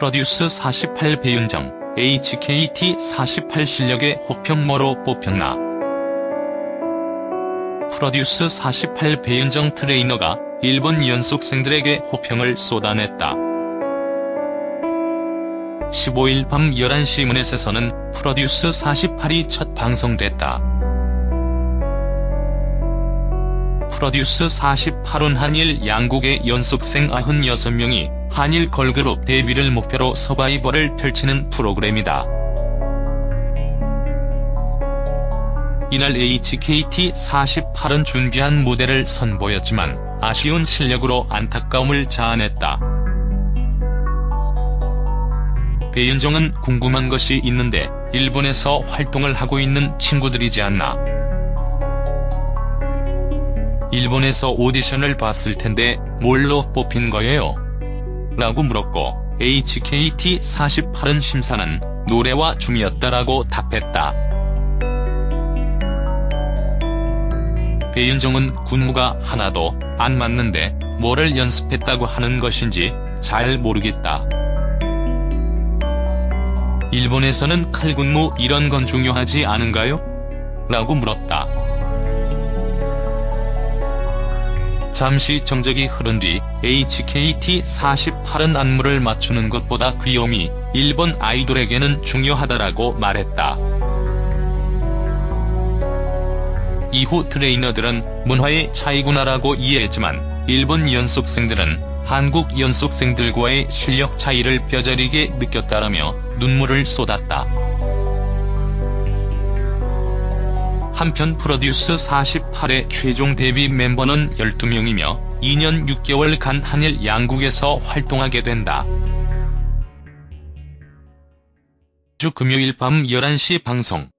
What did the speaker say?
프로듀스 48 배윤정, HKT 48 실력의 혹평 뭐로 뽑혔나. 프로듀스 48 배윤정 트레이너가 일본 연습생들에게 혹평을 쏟아냈다. 15일 밤 11시 엠넷에서는 프로듀스 48이 첫 방송됐다. 프로듀스 48은 한일 양국의 연습생 96명이 한일 걸그룹 데뷔를 목표로 서바이벌을 펼치는 프로그램이다. 이날 HKT 48은 준비한 무대를 선보였지만 아쉬운 실력으로 안타까움을 자아냈다. 배윤정은 궁금한 것이 있는데 일본에서 활동을 하고 있는 친구들이지 않나. 일본에서 오디션을 봤을 텐데 뭘로 뽑힌 거예요? 라고 물었고 HKT 48은 심사는 노래와 춤이었다라고 답했다. 배윤정은 군무가 하나도 안 맞는데 뭐를 연습했다고 하는 것인지 잘 모르겠다. 일본에서는 칼군무 이런 건 중요하지 않은가요? 라고 물었다. 잠시 정적이 흐른 뒤 HKT 48은 안무를 맞추는 것보다 귀요미 일본 아이돌에게는 중요하다라고 말했다. 이후 트레이너들은 문화의 차이구나라고 이해했지만 일본 연속생들은 한국 연속생들과의 실력 차이를 뼈저리게 느꼈다라며 눈물을 쏟았다. 한편 프로듀스 48의 최종 데뷔 멤버는 12명이며 2년 6개월간 한일 양국에서 활동하게 된다. 주 금요일 밤 11시 방송